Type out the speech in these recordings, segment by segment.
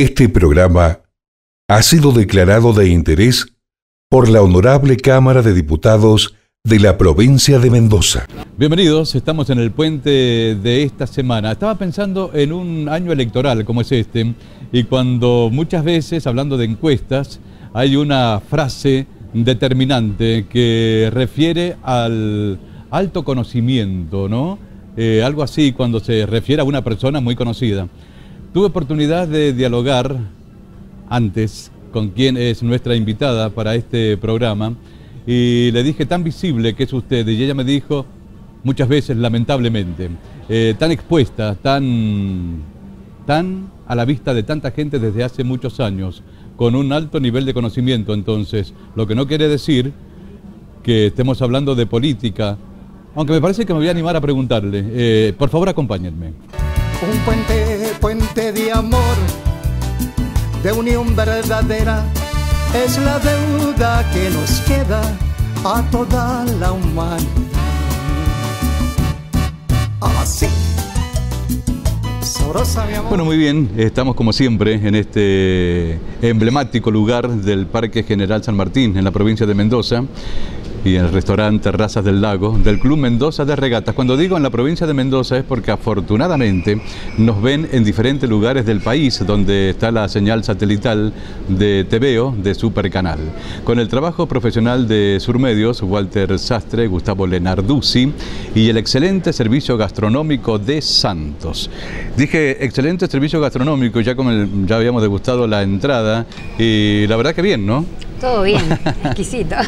Este programa ha sido declarado de interés por la Honorable Cámara de Diputados de la provincia de Mendoza. Bienvenidos, estamos en el puente de esta semana. Estaba pensando en un año electoral como es este y cuando muchas veces, hablando de encuestas, hay una frase determinante que refiere al alto conocimiento, ¿no? Eh, algo así cuando se refiere a una persona muy conocida. Tuve oportunidad de dialogar antes con quien es nuestra invitada para este programa y le dije tan visible que es usted y ella me dijo muchas veces lamentablemente, eh, tan expuesta, tan, tan a la vista de tanta gente desde hace muchos años, con un alto nivel de conocimiento entonces, lo que no quiere decir que estemos hablando de política, aunque me parece que me voy a animar a preguntarle. Eh, por favor, acompáñenme. Un puente, amor, de unión verdadera, es la deuda que nos queda a toda la humanidad. Así. Bueno, muy bien, estamos como siempre en este emblemático lugar del Parque General San Martín, en la provincia de Mendoza, y en el restaurante Terrazas del Lago del Club Mendoza de Regatas. Cuando digo en la provincia de Mendoza es porque afortunadamente nos ven en diferentes lugares del país donde está la señal satelital de TVO de Supercanal. Con el trabajo profesional de Surmedios, Walter Sastre, Gustavo Lenarduzzi y el excelente servicio gastronómico de Santos. Dije excelente servicio gastronómico, ya, como ya habíamos degustado la entrada y la verdad que bien, ¿no? Todo bien, exquisito.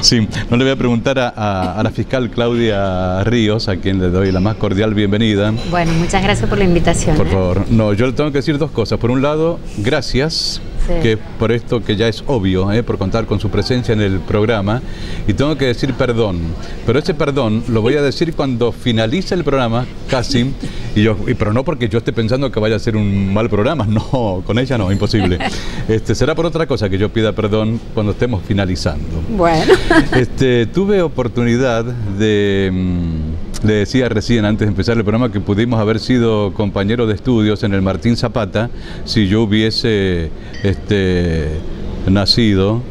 Sí, no le voy a preguntar a, a, la fiscal Claudia Ríos, a quien le doy la más cordial bienvenida. Bueno, muchas gracias por la invitación. Por ¿eh? favor, no, yo le tengo que decir dos cosas. Por un lado, gracias Sí. que por esto que ya es obvio, ¿eh? por contar con su presencia en el programa. Y tengo que decir perdón. Pero ese perdón lo voy a decir cuando finalice el programa, casi. Y yo, y, pero no porque yo esté pensando que vaya a ser un mal programa. No, con ella no, imposible. Este, será por otra cosa que yo pida perdón cuando estemos finalizando. Bueno. Este, tuve oportunidad de, mm, le decía recién antes de empezar el programa que pudimos haber sido compañeros de estudios en el Martín Zapata si yo hubiese este, nacido,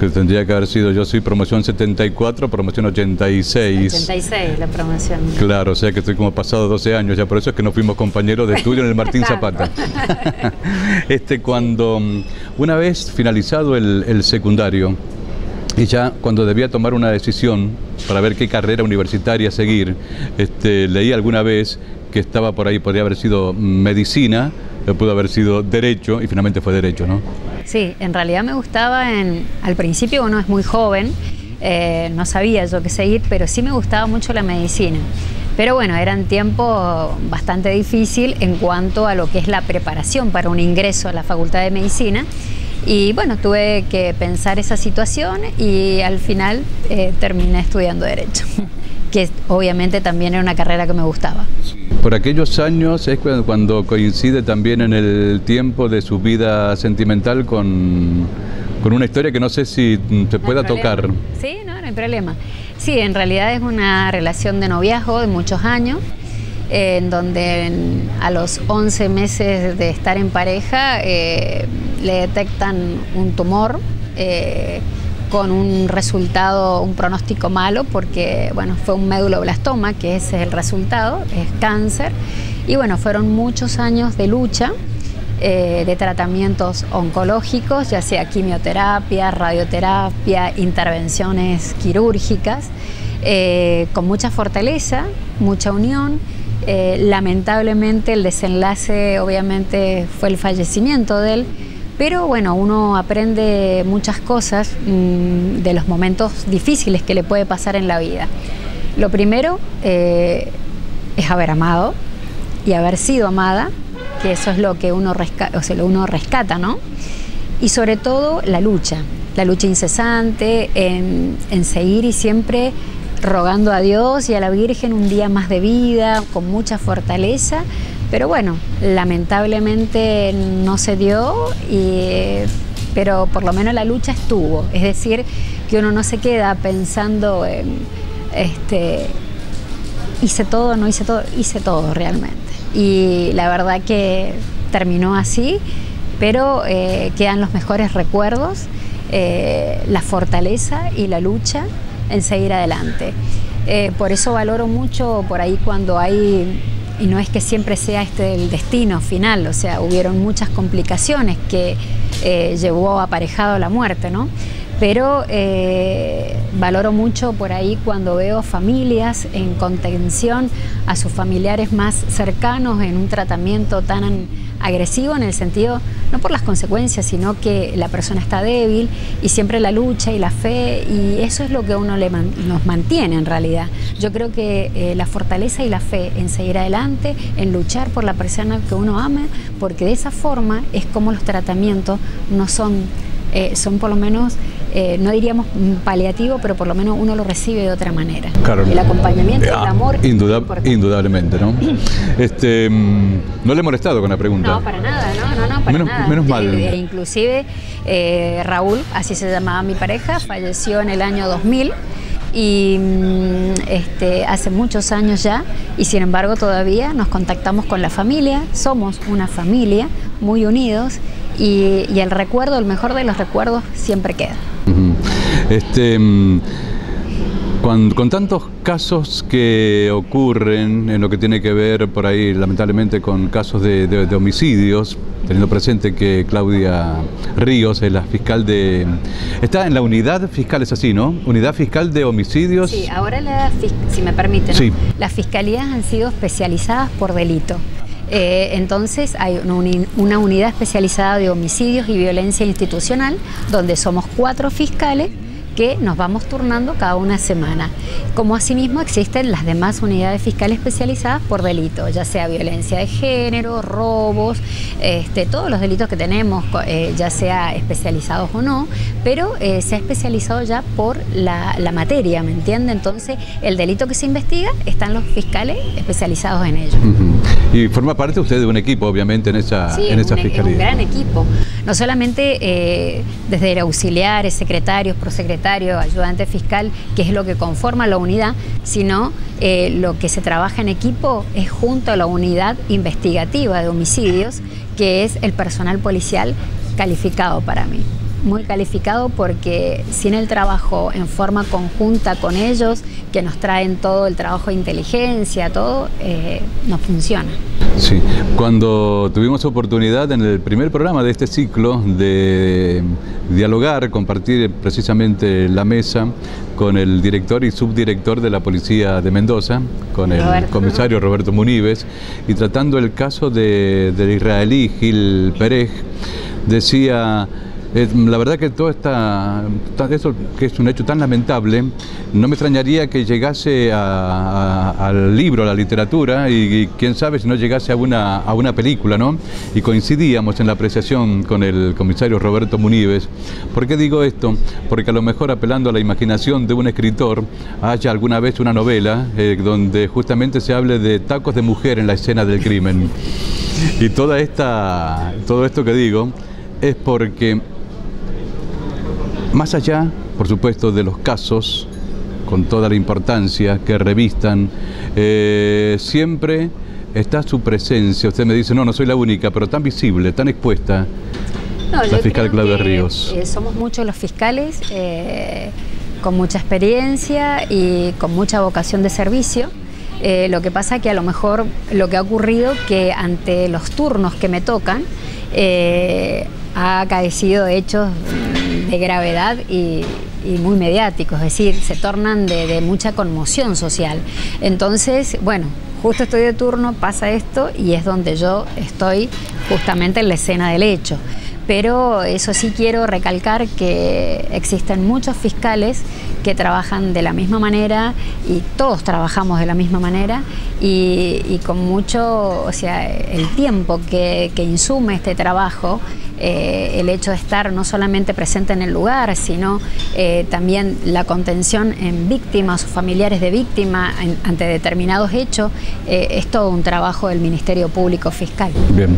que tendría que haber sido, yo soy promoción 74, promoción 86. 86 la promoción. Claro, o sea que estoy como pasado 12 años, ya por eso es que no fuimos compañeros de estudio en el Martín Zapata. este, cuando una vez finalizado el, el secundario, y ya cuando debía tomar una decisión para ver qué carrera universitaria seguir, este, leí alguna vez que estaba por ahí, podría haber sido medicina, eh, pudo haber sido derecho y finalmente fue derecho, ¿no? Sí, en realidad me gustaba, en, al principio uno es muy joven, eh, no sabía yo qué seguir, pero sí me gustaba mucho la medicina. Pero bueno, era un tiempo bastante difícil en cuanto a lo que es la preparación para un ingreso a la Facultad de Medicina. Y bueno, tuve que pensar esa situación y al final eh, terminé estudiando Derecho, que obviamente también era una carrera que me gustaba. Por aquellos años es cuando- coincide también en el tiempo de su vida sentimental con, con una historia que no sé si se No pueda tocar. Sí, no, no hay problema. Sí, en realidad es una relación de noviazgo de muchos años, eh, en donde en- a los 11 meses de estar en pareja eh, le detectan un tumor. eh, con un resultado, un pronóstico malo, porque bueno, fue un méduloblastoma, que ese es el resultado, es cáncer. Y bueno, fueron muchos años de lucha, eh, de tratamientos oncológicos, ya sea quimioterapia, radioterapia, intervenciones quirúrgicas, eh, con mucha fortaleza, mucha unión. Eh, lamentablemente el desenlace obviamente fue el fallecimiento de él, pero bueno, uno aprende muchas cosas mm, de los momentos difíciles que le puede pasar en la vida. Lo primero eh, es haber amado y haber sido amada, que eso es lo que uno, o sea, lo uno rescata, ¿no? Y sobre todo la lucha, la lucha incesante en, en seguir y siempre rogando a Dios y a la Virgen un día más de vida, con mucha fortaleza, pero bueno, lamentablemente no se dio, y, pero por lo menos la lucha estuvo, es decir, que uno no se queda pensando en, este, hice todo, no hice todo, hice todo realmente. Y la verdad que terminó así, pero eh, quedan los mejores recuerdos, eh, la fortaleza y la lucha en seguir adelante. Eh, por eso valoro mucho por ahí cuando hay, y no es que siempre sea este el destino final, o sea, hubieron muchas complicaciones que llevó aparejado la muerte, ¿no? Pero eh, valoro mucho por ahí cuando veo familias en contención a sus familiares más cercanos en un tratamiento tan agresivo en el sentido, no por las consecuencias, sino que la persona está débil y siempre la lucha y la fe y eso es lo que uno le nos mantiene en realidad. Yo creo que eh, la fortaleza y la fe en seguir adelante, en luchar por la persona que uno ama, porque de esa forma es como los tratamientos no son, eh, son por lo menos eh, no diríamos paliativo, pero por lo menos uno lo recibe de otra manera. El acompañamiento, el ah, amor. indudablemente, ¿no? este, mm, no le he molestado con la pregunta. No, para nada, no, no, no, para menos, nada. Menos mal. Eh, inclusive eh, Raúl, así se llamaba mi pareja, falleció en el año 2000 y mm, este, hace muchos años ya y sin embargo todavía nos contactamos con la familia, somos una familia muy unidos y, y el recuerdo, el mejor de los recuerdos siempre queda. Este, mm, con, tantos casos que ocurren en lo que tiene que ver por ahí, lamentablemente, con casos de, homicidios, teniendo presente que Claudia Ríos es la fiscal de... Está en la unidad fiscal, es así, ¿no? Unidad fiscal de homicidios. Sí, ahora, la, si me permiten, las fiscalías han sido especializadas por delito. Eh, entonces hay una unidad especializada de homicidios y violencia institucional, donde somos cuatro fiscales que nos vamos turnando cada una semana. Como asimismo existen las demás unidades fiscales especializadas por delito, ya sea violencia de género, robos, este, todos los delitos que tenemos, eh, ya sea especializados o no, pero eh, se ha especializado ya por la, materia, ¿me entiende? Entonces, el delito que se investiga están los fiscales especializados en ello. Y forma parte usted de un equipo, obviamente, en esa, en esa fiscalía. un gran equipo. No solamente eh, desde auxiliares, secretarios, prosecretarios, ayudante fiscal, que es lo que conforma la unidad, sino eh, lo que se trabaja en equipo es junto a la unidad investigativa de homicidios, que es el personal policial calificado para mí muy calificado porque sin el trabajo en forma conjunta con ellos, que nos traen todo el trabajo de inteligencia, todo, eh, no funciona. Sí, cuando tuvimos oportunidad en el primer programa de este ciclo de dialogar, compartir precisamente la mesa con el director y subdirector de la Policía de Mendoza, con el comisario Roberto Munives, y tratando el caso de, del israelí Gil Pérez, decía la verdad que todo esta, eso que es un hecho tan lamentable, no me extrañaría que llegase al libro, a la literatura, y, quién sabe si no llegase a una, a una película, ¿no? Y coincidíamos en la apreciación con el comisario Roberto Munives. ¿Por qué digo esto? Porque a lo mejor apelando a la imaginación de un escritor, haya alguna vez una novela eh, donde justamente se hable de tacos de mujer en la escena del crimen. Y toda esta, todo esto que digo es porque más allá, por supuesto, de los casos, con toda la importancia que revistan, eh, siempre está su presencia. Usted me dice, no, no soy la única, pero tan visible, tan expuesta. la fiscal Claudia Ríos. Eh, somos muchos los fiscales eh, con mucha experiencia y con mucha vocación de servicio. lo que pasa que a lo mejor lo que ha ocurrido que ante los turnos que me tocan ha acaecido hechos de gravedad y, muy mediáticos, es decir, se tornan de, mucha conmoción social. Entonces, bueno, justo estoy de turno, pasa esto y es donde yo estoy justamente en la escena del hecho. Pero eso sí quiero recalcar que existen muchos fiscales que trabajan de la misma manera y todos trabajamos de la misma manera y, con mucho, o sea, el tiempo que, que insume este trabajo eh, el hecho de estar no solamente presente en el lugar, sino eh, también la contención en víctimas o familiares de víctimas ante determinados hechos, eh, es todo un trabajo del Ministerio Público Fiscal. Bien.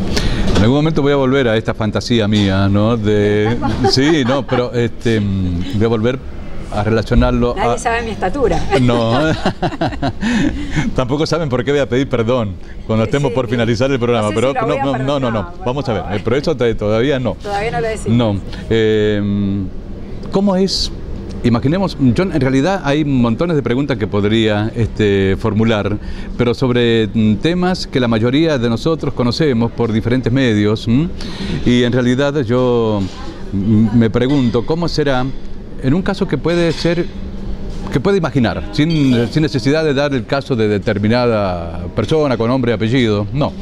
En algún momento voy a volver a esta fantasía mía, ¿no? De, sí, no, pero este, voy a volver a relacionarlo Nadie sabe mi estatura. No. Tampoco saben por qué voy a pedir perdón cuando estemos por finalizar el programa. pero no, no, no, no, Vamos a ver. Pero eso todavía no. Todavía no lo decimos. No. Eh, ¿Cómo es Imaginemos, yo en realidad hay montones de preguntas que podría este, formular, pero sobre mm, temas que la mayoría de nosotros conocemos por diferentes medios. Y en realidad yo mm, me pregunto, ¿cómo será en un caso que puede ser que puede imaginar, sin, sin, necesidad de dar el caso de determinada persona con nombre y apellido, no.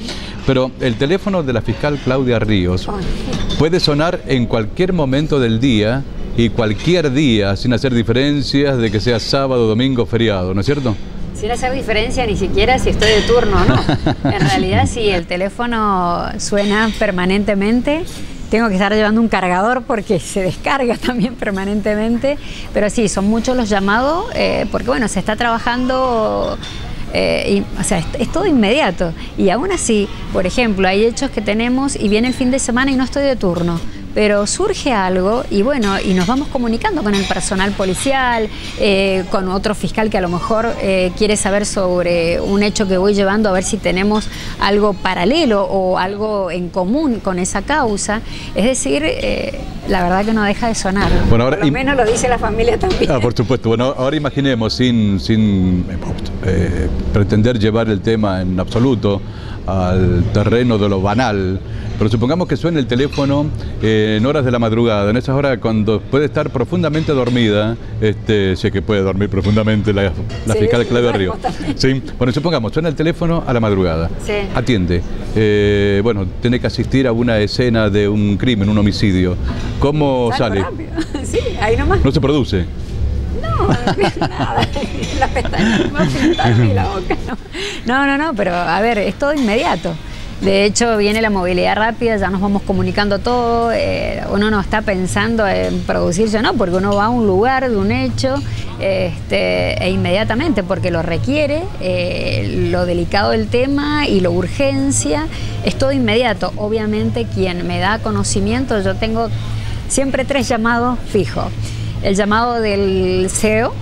Pero el teléfono de la fiscal Claudia Ríos puede sonar en cualquier momento del día y cualquier día, sin hacer diferencias de que sea sábado, domingo, feriado, ¿no es cierto? Sin hacer diferencia ni siquiera si estoy de turno o no. en realidad, si el teléfono suena permanentemente, tengo que estar llevando un cargador porque se descarga también permanentemente. Pero sí, son muchos los llamados eh, porque, bueno, se está trabajando eh, o sea, es, todo inmediato. Y aún así, por ejemplo, hay hechos que tenemos y viene el fin de semana y no estoy de turno pero surge algo y bueno, y nos vamos comunicando con el personal policial, eh, con otro fiscal que a lo mejor eh, quiere saber sobre un hecho que voy llevando, a ver si tenemos algo paralelo o algo en común con esa causa. Es decir, eh, la verdad que no deja de sonar. Bueno, ahora, por lo menos lo dice la familia también. Ah, por supuesto. Bueno, ahora imaginemos, sin, sin pretender llevar el tema en absoluto al terreno de lo banal, pero supongamos que suene el teléfono eh, en horas de la madrugada, en esas horas cuando puede estar profundamente dormida, este, sé que puede dormir profundamente la, fiscal de Claudio Río. ¿Sí? Bueno, supongamos, suena el teléfono a la madrugada, atiende, eh, bueno, tiene que asistir a una escena de un crimen, un homicidio. ¿Cómo sale? Sí, ahí nomás. No se produce. No, nada, la pestaña no la boca. No, no, no, pero a ver, es todo inmediato. De hecho, viene la movilidad rápida, ya nos vamos comunicando todo, eh, uno no está pensando en producirse o no, porque uno va a un lugar de un hecho este, e inmediatamente, porque lo requiere, eh, lo delicado del tema y lo urgencia, es todo inmediato. Obviamente, quien me da conocimiento, yo tengo siempre tres llamados fijos. El llamado del CEO,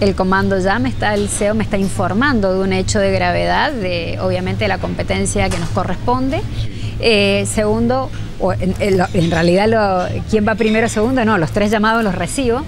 el comando ya me está, el CEO me está informando de un hecho de gravedad, de obviamente la competencia que nos corresponde. Eh, segundo, en, realidad, lo, ¿quién va primero o segundo? No, los tres llamados los recibo.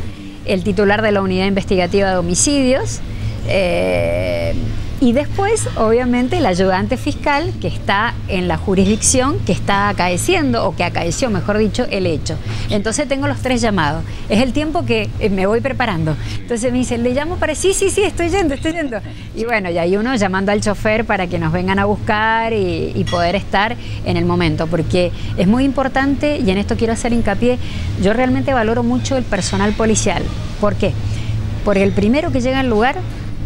El titular de la unidad investigativa de homicidios. Eh, y después, obviamente, el ayudante fiscal que está en la jurisdicción que está acaeciendo, o que acaeció, mejor dicho, el hecho. Entonces tengo los tres llamados. Es el tiempo que eh, me voy preparando. Entonces me dice, le llamo para, sí, sí, sí, estoy yendo, estoy yendo. Y bueno, y hay uno llamando al chofer para que nos vengan a buscar y, y poder estar en el momento, porque es muy importante, y en esto quiero hacer hincapié, yo realmente valoro mucho el personal policial. ¿Por qué? Porque el primero que llega al lugar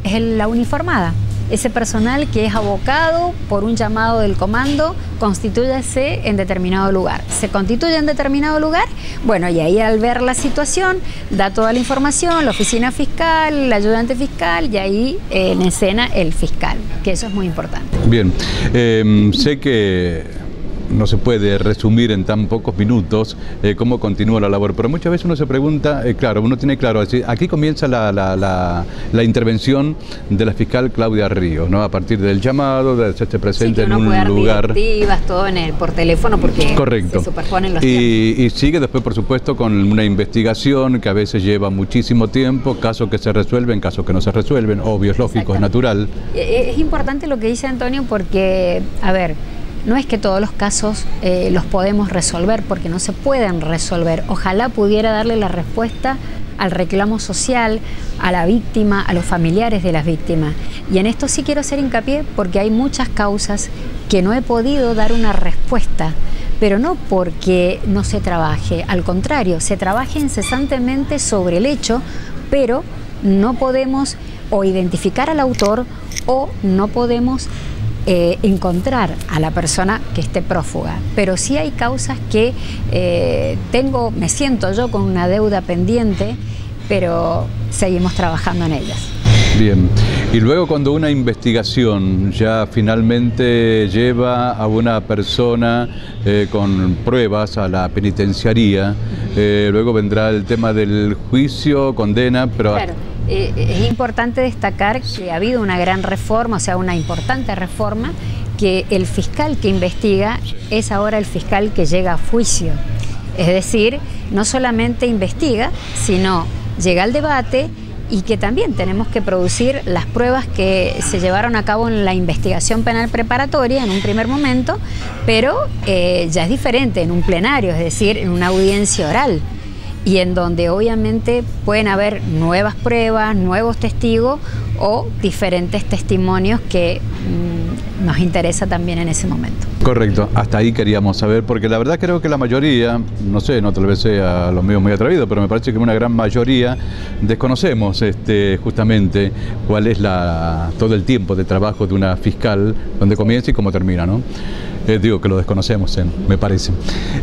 es la uniformada ese personal que es abocado por un llamado del comando, constituyase en determinado lugar. Se constituye en determinado lugar, bueno, y ahí al ver la situación, da toda la información, la oficina fiscal, el ayudante fiscal, y ahí eh, en escena el fiscal, que eso es muy importante. Bien, em, sé que no se puede resumir en tan pocos minutos eh, cómo continúa la labor, pero muchas veces uno se pregunta, eh, claro, uno tiene claro, aquí comienza la, la, intervención de la fiscal Claudia Ríos, ¿no? A partir del llamado, de hacerse presente en un lugar. Directivas, todo en el, por teléfono, porque Correcto. se superponen los y, y sigue después, por supuesto, con una investigación que a veces lleva muchísimo tiempo, casos que se resuelven, casos que no se resuelven, obvio, es lógico, es natural. Es importante lo que dice Antonio porque, a ver, no es que todos los casos eh, los podemos resolver, porque no se pueden resolver. Ojalá pudiera darle la respuesta al reclamo social, a la víctima, a los familiares de las víctimas. Y en esto sí quiero hacer hincapié porque hay muchas causas que no he podido dar una respuesta, pero no porque no se trabaje, al contrario, se trabaja incesantemente sobre el hecho, pero no podemos o identificar al autor o no podemos eh, encontrar a la persona que esté prófuga. Pero sí hay causas que eh, tengo, me siento yo con una deuda pendiente, pero seguimos trabajando en ellas. Bien, y luego cuando una investigación ya finalmente lleva a una persona eh, con pruebas a la penitenciaría, eh, luego vendrá el tema del juicio, condena, pero... Claro. Eh, es importante destacar que ha habido una gran reforma, o sea, una importante reforma, que el fiscal que investiga es ahora el fiscal que llega a juicio. Es decir, no solamente investiga, sino llega al debate y que también tenemos que producir las pruebas que se llevaron a cabo en la investigación penal preparatoria en un primer momento, pero eh, ya es diferente en un plenario, es decir, en una audiencia oral y en donde obviamente pueden haber nuevas pruebas, nuevos testigos o diferentes testimonios que mm, nos interesa también en ese momento. Correcto, hasta ahí queríamos saber, porque la verdad creo que la mayoría, no sé, no tal vez sea los míos muy atrevidos, pero me parece que una gran mayoría desconocemos este, justamente cuál es la, todo el tiempo de trabajo de una fiscal, donde comienza y cómo termina, ¿no? Eh, digo que lo desconocemos, eh, me parece.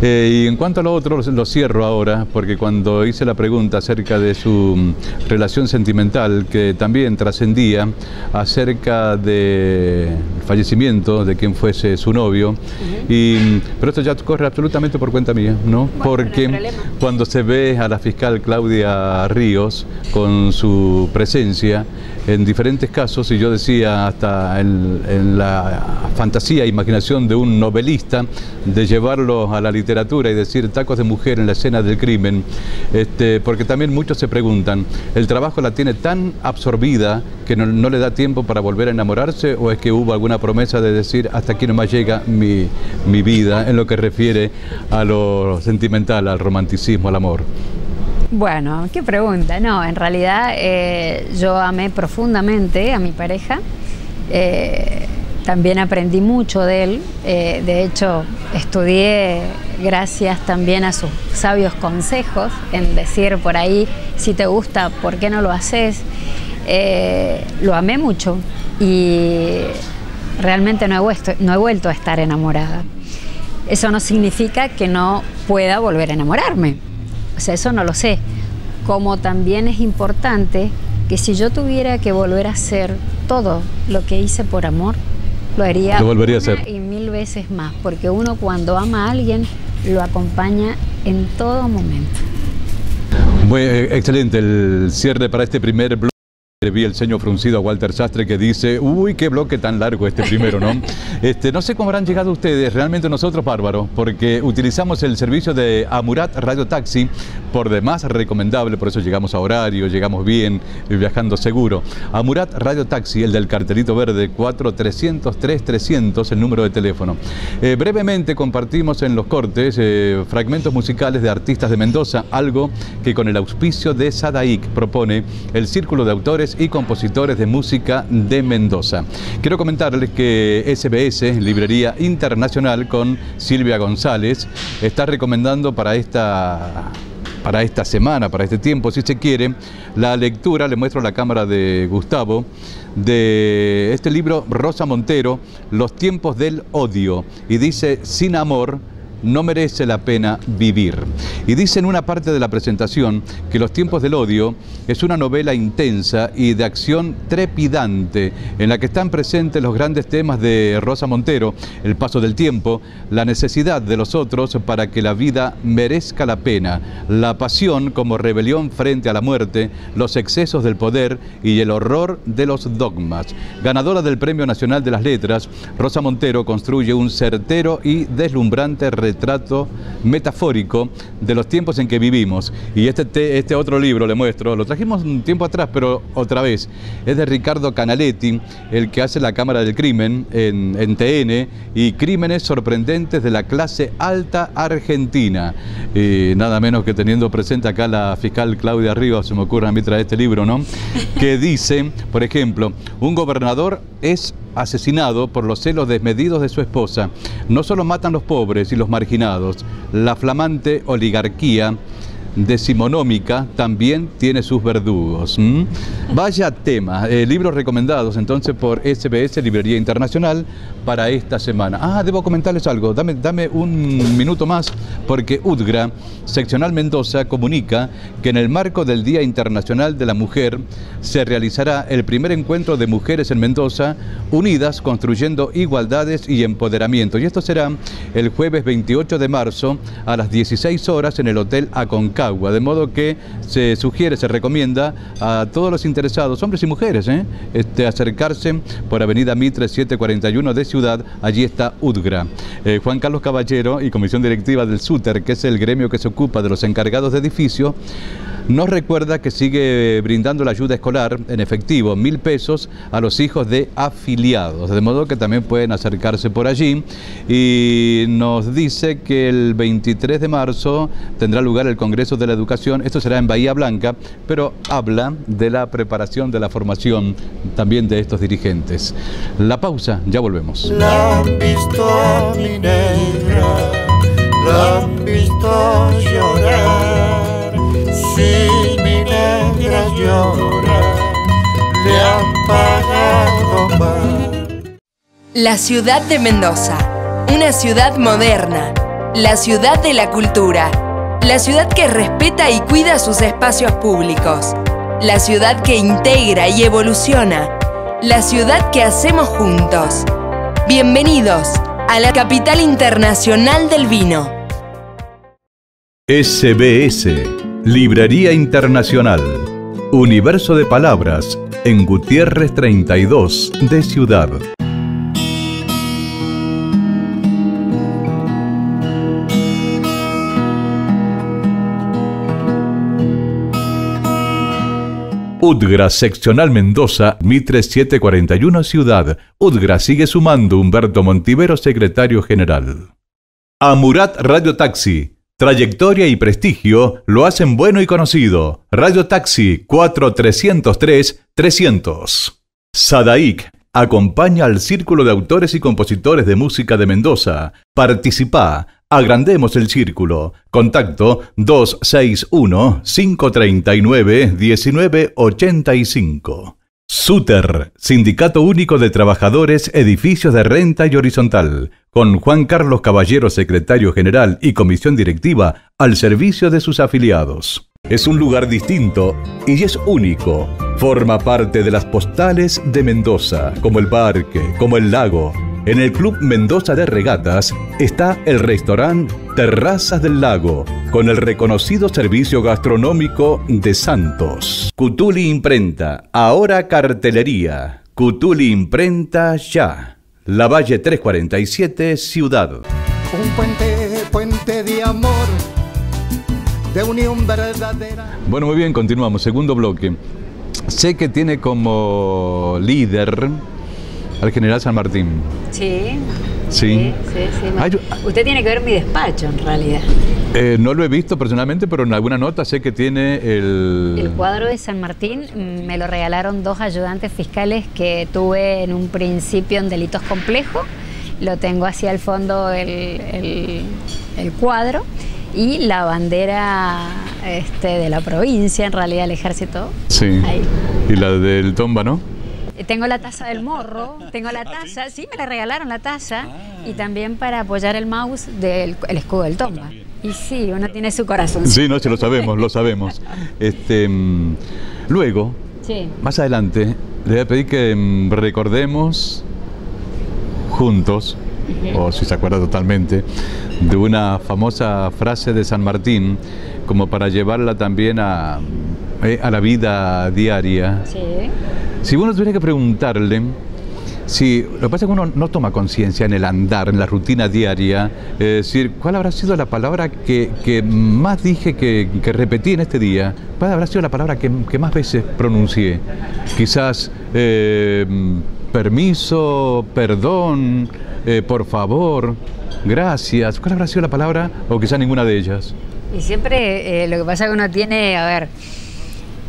Eh, y en cuanto a lo otro, lo cierro ahora, porque cuando hice la pregunta acerca de su mm, relación sentimental, que también trascendía acerca del fallecimiento de quien fuese su novio, y, mm, pero esto ya corre absolutamente por cuenta mía, ¿no? porque cuando se ve a la fiscal Claudia Ríos con su presencia, en diferentes casos, y yo decía hasta en, la fantasía e imaginación de un novelista, de llevarlo a la literatura y decir tacos de mujer en la escena del crimen, este, porque también muchos se preguntan, ¿el trabajo la tiene tan absorbida que no, le da tiempo para volver a enamorarse o es que hubo alguna promesa de decir hasta aquí nomás llega mi, mi vida en lo que refiere a lo sentimental, al romanticismo, al amor? Bueno, qué pregunta. No, en realidad eh, yo amé profundamente a mi pareja. Eh, también aprendí mucho de él. Eh, de hecho, estudié gracias también a sus sabios consejos en decir por ahí, si te gusta, ¿por qué no lo haces? lo amé mucho y realmente no he, vuelto, no he vuelto a estar enamorada. Eso no significa que no pueda volver a enamorarme o sea, eso no lo sé. Como también es importante que si yo tuviera que volver a hacer todo lo que hice por amor, lo haría volvería a hacer. y mil veces más, porque uno cuando ama a alguien lo acompaña en todo momento. Muy eh, excelente el cierre para este primer Vi el ceño fruncido a Walter Sastre que dice, uy, qué bloque tan largo este primero, ¿no? Este, no sé cómo habrán llegado ustedes, realmente nosotros bárbaros, porque utilizamos el servicio de Amurat Radio Taxi, por demás recomendable, por eso llegamos a horario, llegamos bien, viajando seguro. Amurat Radio Taxi, el del cartelito verde, 4303-300, el número de teléfono. Eh, brevemente compartimos en los cortes eh, fragmentos musicales de artistas de Mendoza, algo que con el auspicio de Sadaik propone el Círculo de Autores y compositores de música de Mendoza. Quiero comentarles que SBS, Librería Internacional con Silvia González, está recomendando para esta para esta semana, para este tiempo, si se quiere, la lectura, le muestro la cámara de Gustavo, de este libro Rosa Montero, Los tiempos del odio, y dice, sin amor, no merece la pena vivir. Y dice en una parte de la presentación que Los tiempos del odio es una novela intensa y de acción trepidante en la que están presentes los grandes temas de Rosa Montero, el paso del tiempo, la necesidad de los otros para que la vida merezca la pena, la pasión como rebelión frente a la muerte, los excesos del poder y el horror de los dogmas. Ganadora del Premio Nacional de las Letras, Rosa Montero construye un certero y deslumbrante retrato metafórico de los tiempos en que vivimos. Y este, este otro libro, le muestro, lo trajimos un tiempo atrás, pero otra vez, es de Ricardo Canaletti, el que hace la Cámara del Crimen en, TN y Crímenes Sorprendentes de la clase alta argentina. Y nada menos que teniendo presente acá la fiscal Claudia Rivas, se me ocurre a mí traer este libro, ¿no? Que dice, por ejemplo, un gobernador es asesinado por los celos desmedidos de su esposa. No solo matan los pobres y los marginados, la flamante oligarquía decimonómica también tiene sus verdugos. Vaya tema, eh, libros recomendados entonces por SBS Librería Internacional para esta semana. Ah, debo comentarles algo, dame, dame un minuto más porque UDGRA, Seccional Mendoza, comunica que en el marco del Día Internacional de la Mujer se realizará el primer encuentro de mujeres en Mendoza unidas construyendo igualdades y empoderamiento. Y esto será el jueves 28 de marzo a las 16 horas en el Hotel Aconcagua. De modo que se sugiere, se recomienda a todos los interesados, hombres y mujeres, ¿eh? este, acercarse por Avenida Mitre 741 de Ciudad. Allí está UDGRA. Eh, Juan Carlos Caballero y Comisión Directiva del SUTER, que es el gremio que se ocupa de los encargados de edificio, nos recuerda que sigue brindando la ayuda escolar en efectivo, mil pesos, a los hijos de afiliados, de modo que también pueden acercarse por allí. Y nos dice que el 23 de marzo tendrá lugar el Congreso de la Educación, esto será en Bahía Blanca, pero habla de la preparación, de la formación también de estos dirigentes. La pausa, ya volvemos. La han la han llorar. Si mi negra llora, le han pagado mal. La ciudad de Mendoza, una ciudad moderna, la ciudad de la cultura, la ciudad que respeta y cuida sus espacios públicos, la ciudad que integra y evoluciona, la ciudad que hacemos juntos. Bienvenidos a la capital internacional del vino. SBS, Librería Internacional, Universo de Palabras, en Gutiérrez 32 de Ciudad. Udgra Seccional Mendoza, Mitre 741 Ciudad. Udgra sigue sumando Humberto Montivero, secretario general. Amurat Radio Taxi. Trayectoria y prestigio lo hacen bueno y conocido. Radio Taxi 4303 300. Sadaik acompaña al Círculo de Autores y Compositores de Música de Mendoza. Participa. Agrandemos el círculo. Contacto 261-539-1985. SUTER, Sindicato Único de Trabajadores, Edificios de Renta y Horizontal, con Juan Carlos Caballero, secretario general y comisión directiva, al servicio de sus afiliados. Es un lugar distinto y es único. Forma parte de las postales de Mendoza, como el parque, como el lago. En el Club Mendoza de Regatas está el restaurante Terrazas del Lago, con el reconocido servicio gastronómico de Santos. Cutuli Imprenta, ahora cartelería. Cutuli Imprenta ya. La Valle 347, Ciudad. Un puente, puente de amor, de unión verdadera. Bueno, muy bien, continuamos. Segundo bloque. Sé que tiene como líder al general San Martín. Sí. Sí. sí, sí. Ay, yo- Usted tiene que ver mi despacho en realidad. Eh, no lo he visto personalmente, pero en alguna nota sé que tiene el... El cuadro de San Martín mm, me lo regalaron dos ayudantes fiscales que tuve en un principio en delitos complejos. Lo tengo hacia el fondo el, el- el cuadro y la bandera este, de la provincia, en realidad el ejército. Sí. Ahí. Y la del Tomba, ¿no? Tengo la taza del morro, tengo la taza, sí, me la regalaron la taza y también para apoyar el mouse del el escudo del Tomba. Y sí, uno tiene su corazón. Sí, no, sí, lo sabemos, lo sabemos. Este, mm, luego, Sí. más adelante, le voy a pedir que mm, recordemos juntos, o si se acuerda totalmente, de una famosa frase de San Martín, como para llevarla también a, eh, a la vida diaria. Sí. Si uno tuviera que preguntarle, si lo que pasa es que uno no toma conciencia en el andar, en la rutina diaria, es decir, ¿cuál habrá sido la palabra que, que más dije que, que repetí en este día? ¿Cuál habrá sido la palabra que, que más veces pronuncié? Quizás eh, permiso, perdón, eh, por favor, gracias. ¿Cuál habrá sido la palabra? O quizás ninguna de ellas. Y siempre eh, lo que pasa es que uno tiene, a ver,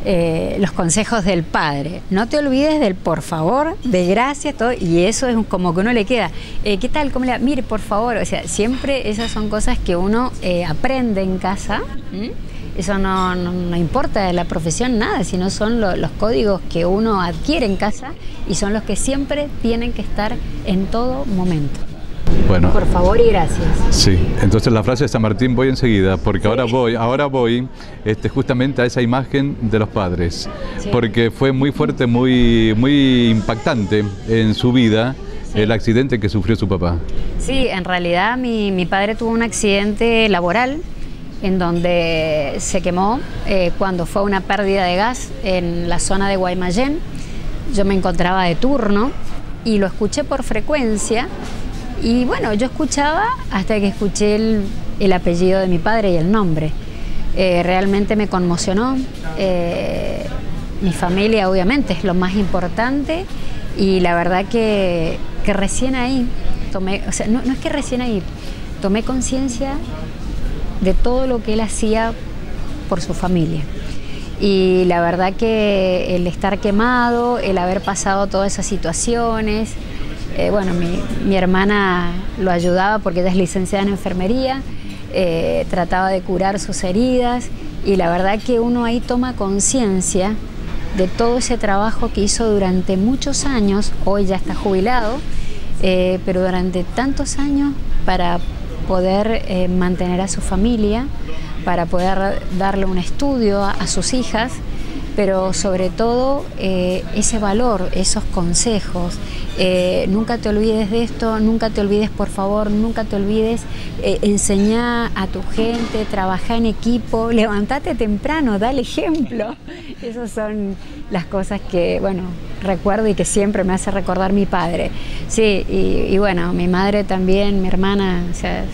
eh, los consejos del padre. No te olvides del por favor, de gracias, todo, y eso es como que uno le queda. eh, ¿Qué tal? ¿Cómo le? Mire, por favor, o sea, siempre esas son cosas que uno eh, aprende en casa. Eso no, no, importa de la profesión, nada, sino son lo- los códigos que uno adquiere en casa y son los que siempre tienen que estar en todo momento. Bueno, Por favor y gracias. Sí, entonces la frase de San Martín voy enseguida, porque ahora voy, ahora voy este, justamente a esa imagen de los padres, Sí. porque fue muy fuerte, muy, muy impactante en su vida Sí. el accidente que sufrió su papá. Sí, en realidad mi, mi padre tuvo un accidente laboral en donde se quemó eh, cuando fue una pérdida de gas en la zona de Guaymallén. Yo me encontraba de turno y lo escuché por frecuencia y bueno, yo escuchaba hasta que escuché el, el apellido de mi padre y el nombre. Eh, realmente me conmocionó. Eh, mi familia obviamente es lo más importante y la verdad que, que recién ahí tomé, o sea, no, no es que recién ahí, tomé conciencia de todo lo que él hacía por su familia. Y la verdad que el estar quemado, el haber pasado todas esas situaciones, eh, bueno, mi, hermana lo ayudaba porque ella es licenciada en enfermería, eh, trataba de curar sus heridas y la verdad que uno ahí toma conciencia de todo ese trabajo que hizo durante muchos años, hoy ya está jubilado, eh, pero durante tantos años para poder mantener a su familia, para poder darle un estudio a sus hijas, pero sobre todo eh, ese valor, esos consejos. Eh, nunca te olvides de esto, nunca te olvides, por favor, nunca te olvides, eh, enseñar a tu gente, trabajar en equipo, levantate temprano, dale ejemplo. Esas son las cosas que, bueno, recuerdo y que siempre me hace recordar mi padre. Sí, y, y bueno, mi madre también, mi hermana, o sea,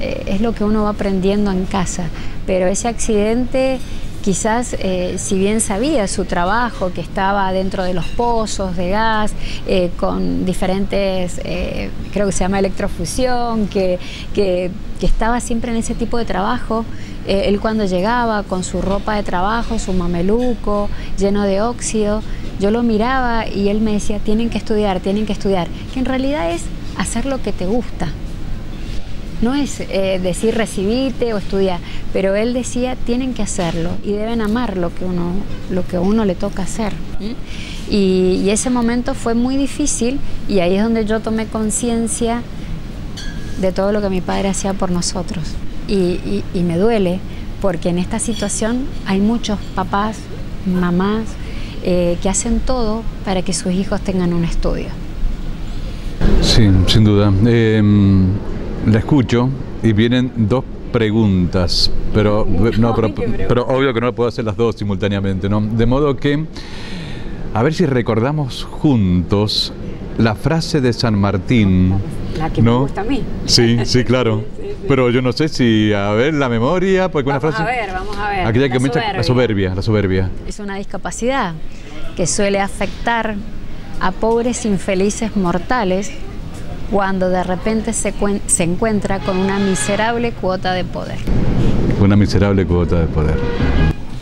eh, es lo que uno va aprendiendo en casa. Pero ese accidente quizás eh, si bien sabía su trabajo, que estaba dentro de los pozos de gas, eh, con diferentes, eh, creo que se llama electrofusión, que, que, que, estaba siempre en ese tipo de trabajo, él cuando llegaba con su ropa de trabajo, su mameluco, lleno de óxido, yo lo miraba y él me decía, tienen que estudiar, tienen que estudiar, que en realidad es hacer lo que te gusta. No es eh, decir recibite o estudiar, pero él decía tienen que hacerlo y deben amar lo que uno, lo que uno le toca hacer. Y, ese momento fue muy difícil y ahí es donde yo tomé conciencia de todo lo que mi padre hacía por nosotros. Y, me duele porque en esta situación hay muchos papás, mamás eh, que hacen todo para que sus hijos tengan un estudio. Sí, sin duda. Eh, la escucho y vienen dos preguntas, pero, no, pero, pero, obvio que no puedo hacer las dos simultáneamente, ¿no? De modo que, a ver si recordamos juntos la frase de San Martín. La que ¿no? me gusta a mí. Sí, sí, claro. sí, sí. Pero yo no sé si, a ver, la memoria, porque vamos una frase... a ver, vamos a ver. Aquella que la, soberbia. la soberbia, la soberbia. Es una discapacidad que suele afectar a pobres infelices mortales cuando de repente se, se, encuentra con una miserable cuota de poder. Una miserable cuota de poder.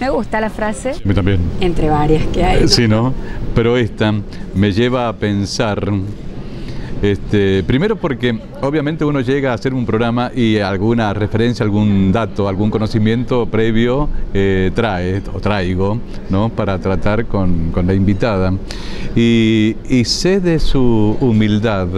Me gusta la frase. A mí también. Entre varias que hay. ¿no? Sí, ¿no? Pero esta me lleva a pensar, este, primero porque obviamente uno llega a hacer un programa y alguna referencia, algún dato, algún conocimiento previo eh, trae o traigo, ¿no? Para tratar con, con la invitada. Y, y sé de su humildad.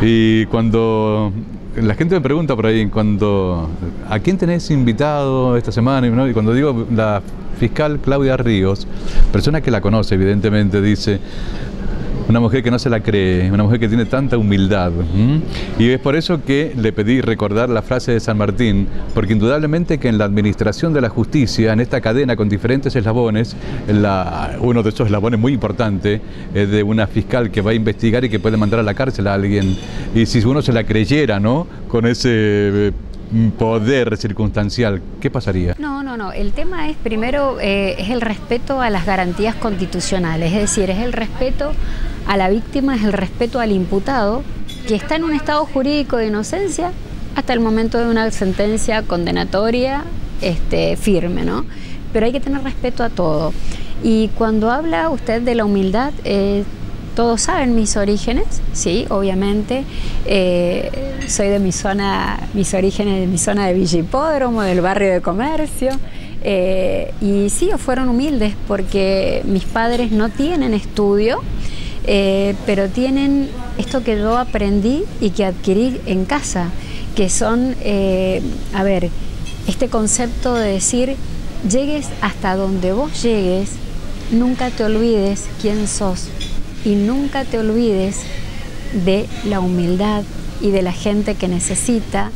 Y cuando la gente me pregunta por ahí, cuando ¿a quién tenés invitado esta semana? Y cuando digo la fiscal Claudia Ríos, persona que la conoce evidentemente, dice, una mujer que no se la cree, una mujer que tiene tanta humildad. Y es por eso que le pedí recordar la frase de San Martín, porque indudablemente que en la administración de la justicia, en esta cadena con diferentes eslabones, la, uno de esos eslabones muy importante es de una fiscal que va a investigar y que puede mandar a la cárcel a alguien. Y si uno se la creyera, ¿no? Con ese poder circunstancial, ¿qué pasaría? No, no, no. El tema es primero eh, es el respeto a las garantías constitucionales, es decir, es el respeto a la víctima, es el respeto al imputado que está en un estado jurídico de inocencia hasta el momento de una sentencia condenatoria este, firme, ¿no? Pero hay que tener respeto a todo. Y cuando habla usted de la humildad, eh, todos saben mis orígenes, sí, obviamente. Eh, soy de mi zona, mis orígenes de mi zona de Villa Hipódromo, del barrio de comercio. Eh, y sí, fueron humildes porque mis padres no tienen estudio, eh, pero tienen esto que yo aprendí y que adquirí en casa, que son, eh, a ver, este concepto de decir, llegues hasta donde vos llegues, nunca te olvides quién sos y nunca te olvides de la humildad y de la gente que necesita.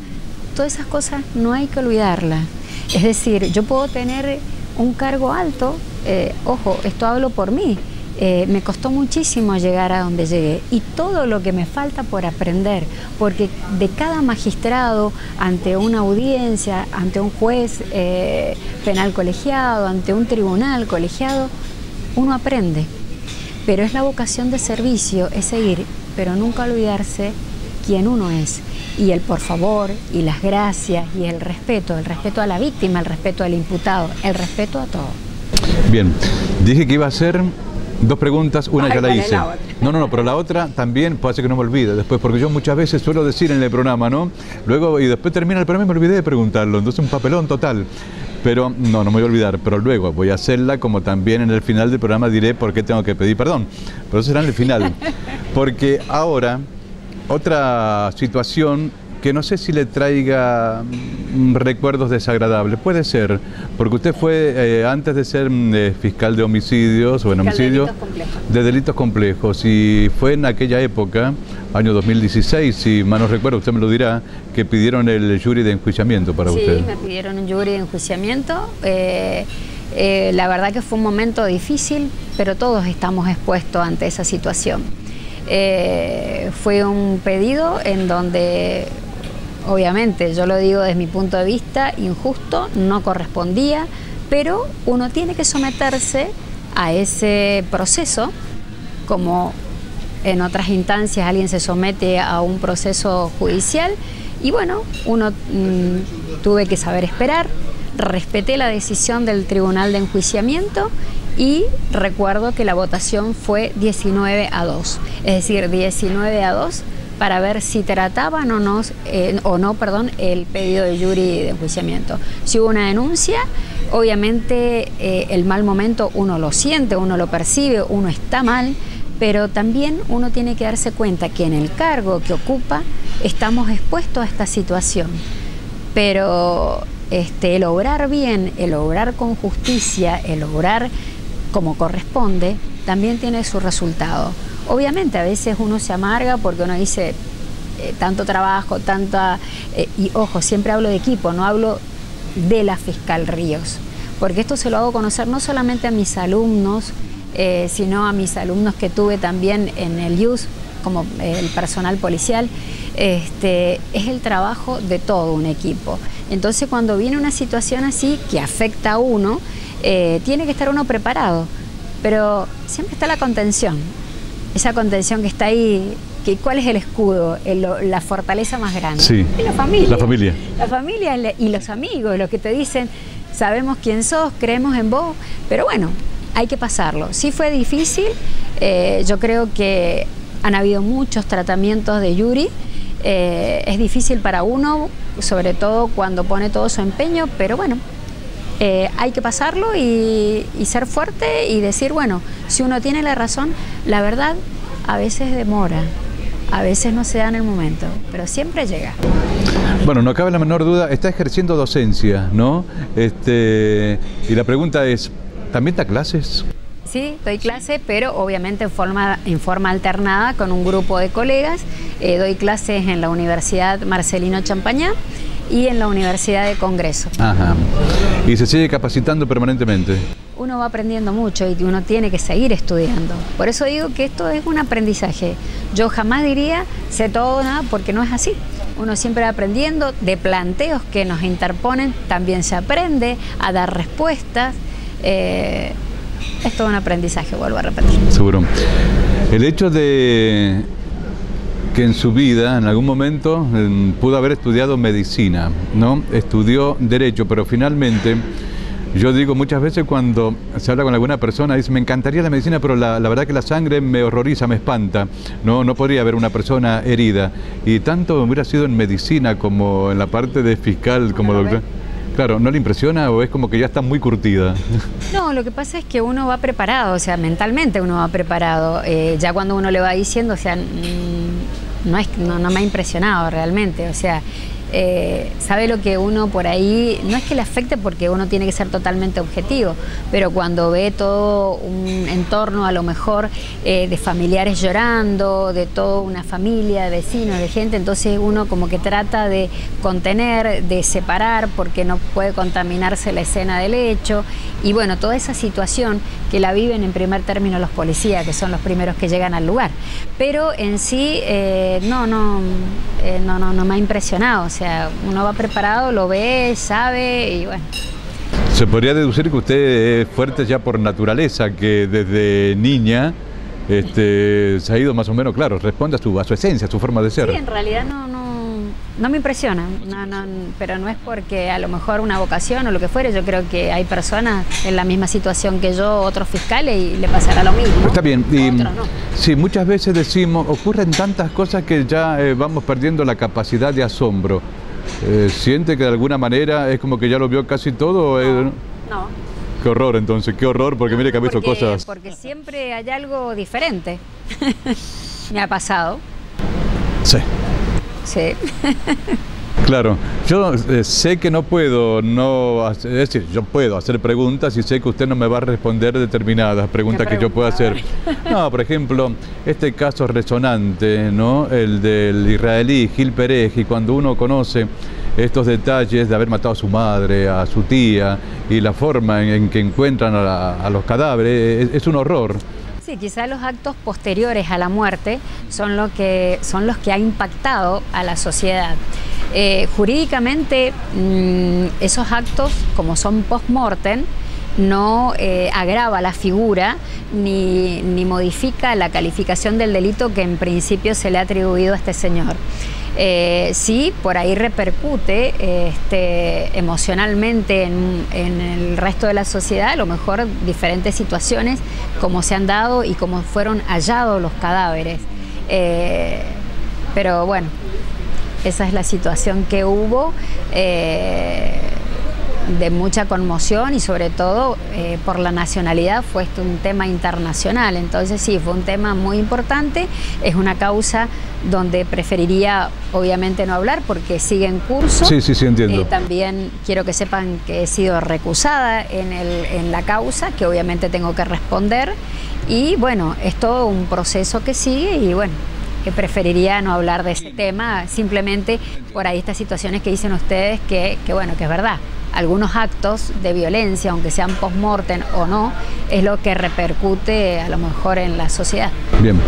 Todas esas cosas no hay que olvidarlas. Es decir, yo puedo tener un cargo alto, eh, ojo, esto hablo por mí, eh, me costó muchísimo llegar a donde llegué y todo lo que me falta por aprender, porque de cada magistrado, ante una audiencia, ante un juez eh, penal colegiado, ante un tribunal colegiado, uno aprende. Pero es la vocación de servicio, es seguir, pero nunca olvidarse quién uno es. Y el por favor, y las gracias, y el respeto, el respeto a la víctima, el respeto al imputado, el respeto a todo. Bien, dije que iba a ser Dos preguntas, una ya la hice. no, no, no, pero la otra también puede ser que no me olvide después, porque yo muchas veces suelo decir en el programa, ¿no? Luego, y después termina el programa y me olvidé de preguntarlo, entonces un papelón total. Pero no, no me voy a olvidar, pero luego voy a hacerla como también en el final del programa diré por qué tengo que pedir perdón. Pero eso será en el final. Porque ahora, otra situación que no sé si le traiga mm, recuerdos desagradables. Puede ser, porque usted fue, eh, antes de ser mm, eh, fiscal de homicidios o en homicidios, de delitos complejos, y fue en aquella época, año 2016, si mal no recuerdo, usted me lo dirá, que pidieron el jury de enjuiciamiento para usted. Sí, me pidieron un jury de enjuiciamiento. Eh, la verdad que fue un momento difícil, pero todos estamos expuestos ante esa situación. fue un pedido en donde obviamente, yo lo digo desde mi punto de vista, injusto, no correspondía, pero uno tiene que someterse a ese proceso, como en otras instancias alguien se somete a un proceso judicial, y bueno, uno mm, tuve que saber esperar, respeté la decisión del Tribunal de Enjuiciamiento y recuerdo que la votación fue 19 a 2, es decir, 19 a 2 para ver si trataban o no, eh, o no perdón, el pedido de jury de enjuiciamiento. Si hubo una denuncia, obviamente eh, el mal momento uno lo siente, uno lo percibe, uno está mal, pero también uno tiene que darse cuenta que en el cargo que ocupa estamos expuestos a esta situación. Pero este, el obrar bien, el obrar con justicia, el obrar como corresponde, también tiene su resultado. Obviamente a veces uno se amarga porque uno dice eh, tanto trabajo, tanta... Eh, y ojo, siempre hablo de equipo, no hablo de la fiscal Ríos, porque esto se lo hago conocer no solamente a mis alumnos, eh, sino a mis alumnos que tuve también en el IUS, como el personal policial, este, es el trabajo de todo un equipo. Entonces cuando viene una situación así que afecta a uno, tiene que estar uno preparado, pero siempre está la contención esa contención que está ahí, que, ¿cuál es el escudo, la fortaleza más grande? Sí. la familia. La familia. La familia y los amigos, los que te dicen, sabemos quién sos, creemos en vos, pero bueno, hay que pasarlo. Sí fue difícil, eh, yo creo que han habido muchos tratamientos de Yuri, eh, es difícil para uno, sobre todo cuando pone todo su empeño, pero bueno, eh, hay que pasarlo y, ser fuerte y decir, bueno, si uno tiene la razón, la verdad a veces demora, a veces no se da en el momento, pero siempre llega. Bueno, no cabe la menor duda, está ejerciendo docencia, ¿no? Este, y la pregunta es, ¿también da clases? Sí, doy clase, pero obviamente en forma, en forma alternada con un grupo de colegas. Eh, doy clases en la Universidad Marcelino Champañá y en la Universidad de Congreso. Ajá. ¿Y se sigue capacitando permanentemente? Uno va aprendiendo mucho y uno tiene que seguir estudiando. Por eso digo que esto es un aprendizaje. Yo jamás diría sé todo nada porque no es así. Uno siempre va aprendiendo de planteos que nos interponen, también se aprende a dar respuestas. Eh, es todo un aprendizaje, vuelvo a repetir. Seguro. El hecho de que en su vida, en algún momento, pudo haber estudiado medicina, ¿no? Estudió derecho, pero finalmente, yo digo muchas veces cuando se habla con alguna persona, dice, me encantaría la medicina, pero la, verdad que la sangre me horroriza, me espanta, no, no podría haber una persona herida. Y tanto hubiera sido en medicina como en la parte de fiscal, como doctor. Claro, ¿no le impresiona o es como que ya está muy curtida? No, lo que pasa es que uno va preparado, o sea, mentalmente uno va preparado. Eh, ya cuando uno le va diciendo, o sea, no, es, no, no me ha impresionado realmente, o sea, eh, sabe lo que uno por ahí, no es que le afecte porque uno tiene que ser totalmente objetivo, pero cuando ve todo un entorno a lo mejor eh, de familiares llorando, de toda una familia, de vecinos, de gente, entonces uno como que trata de contener, de separar porque no puede contaminarse la escena del hecho y bueno, toda esa situación que la viven en primer término los policías, que son los primeros que llegan al lugar. Pero en sí, eh, no, no, no, no, no me ha impresionado, o sea, uno va preparado, lo ve, sabe y bueno. Se podría deducir que usted es fuerte ya por naturaleza, que desde niña este, se ha ido más o menos, claro, responde a su, a su esencia, a su forma de ser. Sí, en realidad no, no, no me impresiona, pero no es porque a lo mejor una vocación o lo que fuere, yo creo que hay personas en la misma situación que yo, otros fiscales, y le pasará lo mismo. Está bien, y, sí, muchas veces decimos, ocurren tantas cosas que ya eh, vamos perdiendo la capacidad de asombro. Eh, ¿Siente que de alguna manera es como que ya lo vio casi todo? No. no. Qué horror entonces, qué horror, porque mire que ha visto cosas. Porque siempre hay algo diferente. Me ha pasado. Sí. Sí. Claro, yo eh, sé que no puedo, no, es decir, yo puedo hacer preguntas y sé que usted no me va a responder determinadas preguntas que yo pueda hacer. No, por ejemplo, este caso resonante, ¿no? El del israelí Gil Pérez, y cuando uno conoce estos detalles de haber matado a su madre, a su tía y la forma en, que encuentran a, los cadáveres, es un horror. Sí, quizás los actos posteriores a la muerte son, lo que, son los que ha impactado a la sociedad. Eh, jurídicamente, mm, esos actos, como son post-mortem, no eh, agrava la figura ni, modifica la calificación del delito que en principio se le ha atribuido a este señor. Eh, sí, por ahí repercute este, emocionalmente en, el resto de la sociedad, a lo mejor diferentes situaciones, como se han dado y cómo fueron hallados los cadáveres. Eh, pero bueno, esa es la situación que hubo. Eh, de mucha conmoción y sobre todo eh, por la nacionalidad fue esto un tema internacional. Entonces sí, fue un tema muy importante, es una causa donde preferiría obviamente no hablar porque sigue en curso. Sí, sí, sí, entiendo. Eh, también quiero que sepan que he sido recusada en, el, en la causa, que obviamente tengo que responder. Y bueno, es todo un proceso que sigue y bueno, que preferiría no hablar de ese tema, simplemente por ahí estas situaciones que dicen ustedes que, que bueno, que es verdad algunos actos de violencia, aunque sean post-mortem o no, es lo que repercute a lo mejor en la sociedad. Bien.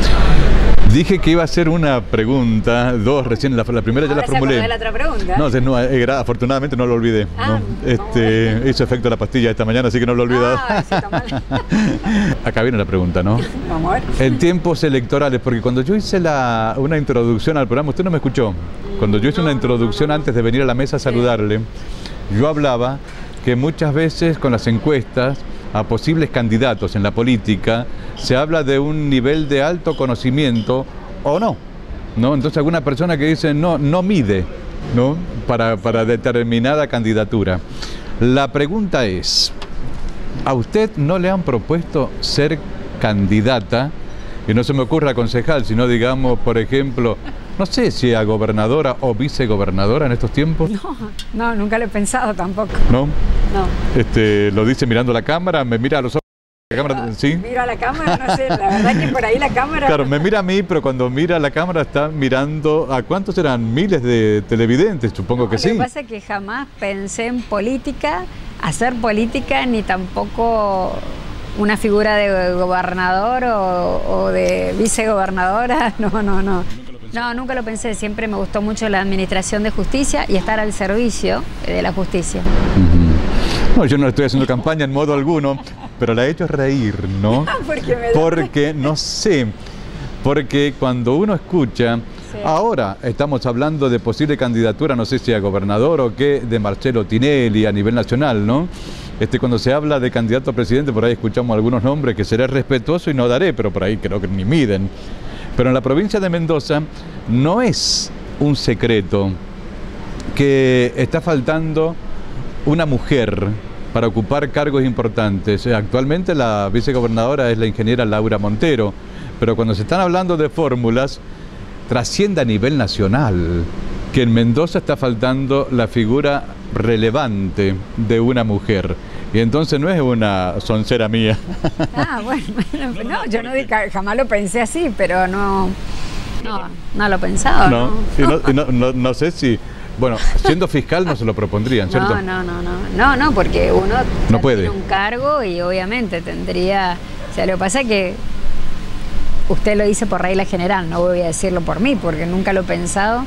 Dije que iba a hacer una pregunta, dos recién, la, primera ya la formulé. Se la otra pregunta. No, no afortunadamente no lo olvidé. Ah, este, hizo efecto la pastilla esta mañana, así que no lo he olvidado. Ah, Acá viene la pregunta, ¿no? Vamos a ver. En tiempos electorales, porque cuando yo hice la, una introducción al programa, usted no me escuchó. Cuando yo hice una introducción antes de venir a la mesa a saludarle, yo hablaba que muchas veces con las encuestas a posibles candidatos en la política se habla de un nivel de alto conocimiento o no. ¿no? Entonces alguna persona que dice no, no mide ¿no? Para, para determinada candidatura. La pregunta es, ¿a usted no le han propuesto ser candidata? Y no se me ocurra concejal, sino digamos, por ejemplo, no sé si a gobernadora o vicegobernadora en estos tiempos. No, no, nunca lo he pensado tampoco. ¿No? No. Este, lo dice mirando la cámara, me mira a los ojos. La cámara, ¿sí? Miro a la cámara, no sé, la verdad que por ahí la cámara... Claro, me mira a mí, pero cuando mira a la cámara está mirando a cuántos eran miles de televidentes, supongo que sí. Lo que pasa es que jamás pensé en política, hacer política, ni tampoco una figura de gobernador o, o de vicegobernadora, no, no, no. No, nunca lo pensé. Siempre me gustó mucho la administración de justicia y estar al servicio de la justicia. No, yo no estoy haciendo campaña en modo alguno, pero la he hecho reír, ¿no? porque, no sé, porque cuando uno escucha, ahora estamos hablando de posible candidatura, no sé si a gobernador o qué, de Marcelo Tinelli a nivel nacional, ¿no? Este, cuando se habla de candidato a presidente, por ahí escuchamos algunos nombres que seré respetuoso y no daré, pero por ahí creo que ni miden. Pero en la provincia de Mendoza no es un secreto que está faltando una mujer para ocupar cargos importantes. Eh, Actualmente la vicegobernadora es la ingeniera Laura Montero, pero cuando se están hablando de fórmulas, trasciende a nivel nacional que en Mendoza está faltando la figura relevante de una mujer. Y entonces no es una soncera mía. Ah, bueno, bueno, no, yo no jamás lo pensé así, pero no, No, no lo pensaba. No, No, y no, y no- no- no sé si, bueno, siendo fiscal no se lo propondrían, ¿cierto? no, no, no, no, no, no, porque uno No puede. tiene un cargo y obviamente tendría, o sea, lo que pasa es que usted lo dice por regla general, no voy a decirlo por mí, porque nunca lo he pensado,